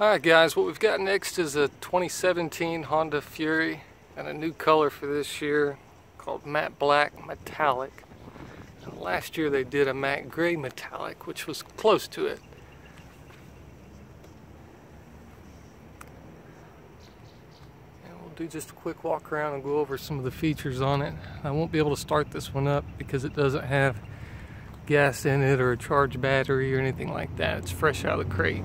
Alright guys, what we've got next is a 2017 Honda Fury and a new color for this year called Matte Black Metallic. And last year they did a matte gray metallic which was close to it. And we'll do just a quick walk around and go over some of the features on it. I won't be able to start this one up because it doesn't have gas in it or a charged battery or anything like that. It's fresh out of the crate.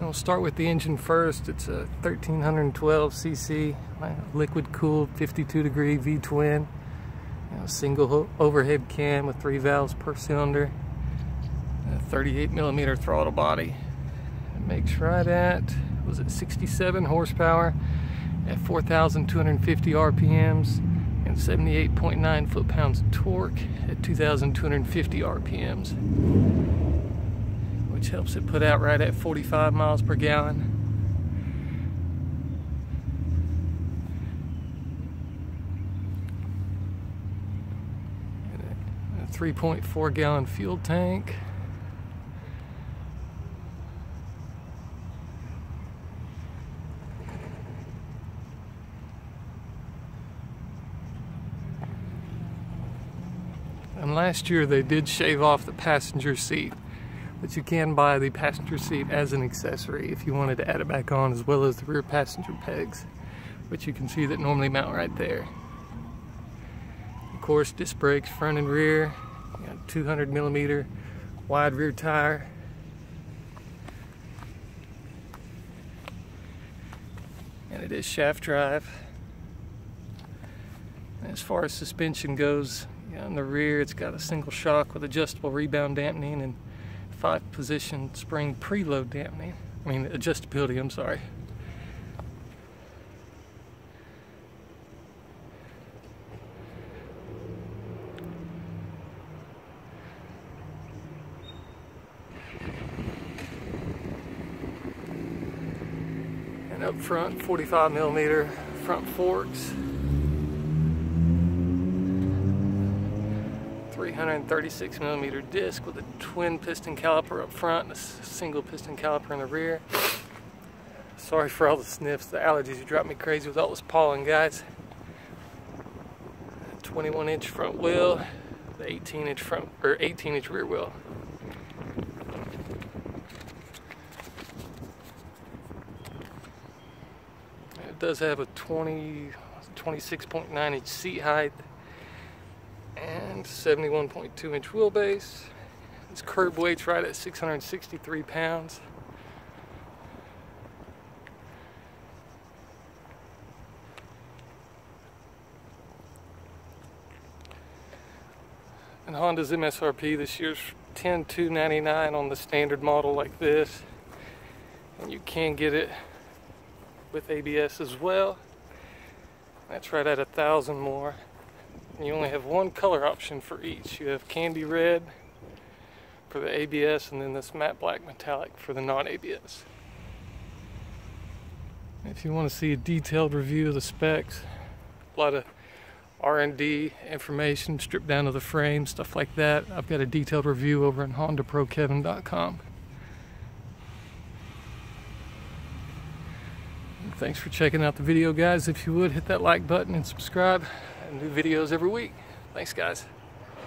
We'll start with the engine first. It's a 1312 cc liquid cooled 52 degree V-twin. You know, single overhead cam with three valves per cylinder. A 38 millimeter throttle body. It makes right at, was it 67 horsepower at 4,250 RPMs and 78.9 foot-pounds of torque at 2,250 RPMs which helps it put out right at 45 miles per gallon. a 3.4 gallon fuel tank. And last year they did shave off the passenger seat but you can buy the passenger seat as an accessory if you wanted to add it back on as well as the rear passenger pegs. Which you can see that normally mount right there. Of course disc brakes front and rear got 200 millimeter wide rear tire. And it is shaft drive. As far as suspension goes on the rear it's got a single shock with adjustable rebound dampening and five position spring preload dampening. I mean adjustability, I'm sorry. And up front, 45 millimeter front forks. 336 millimeter disc with a twin piston caliper up front and a single piston caliper in the rear. Sorry for all the sniffs, the allergies you drive me crazy with all this pollen, guys. 21 inch front wheel, the 18 inch front or 18 inch rear wheel. It does have a 20 26.9 inch seat height and 71.2 inch wheelbase. Its curb weight's right at 663 pounds. And Honda's MSRP this year's 10299 on the standard model like this. And you can get it with ABS as well. That's right at a thousand more. And you only have one color option for each. You have candy red for the ABS and then this matte black metallic for the non-ABS. If you want to see a detailed review of the specs, a lot of R&D information stripped down to the frame, stuff like that, I've got a detailed review over on HondaProKevin.com. Thanks for checking out the video, guys. If you would, hit that like button and subscribe new videos every week. Thanks, guys.